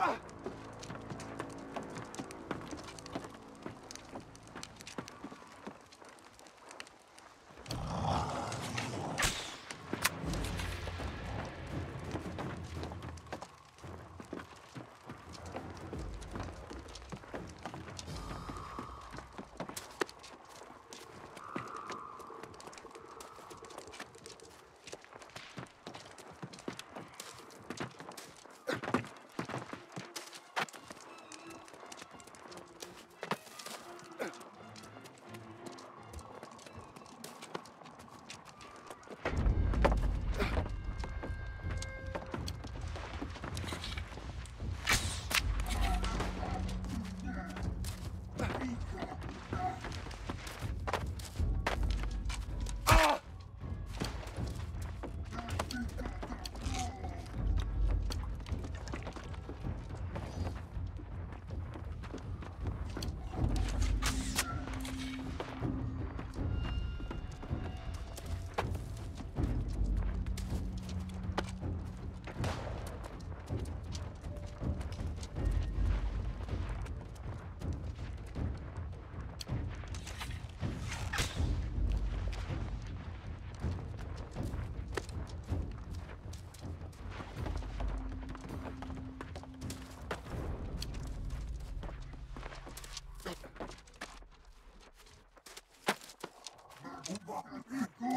啊。Oh,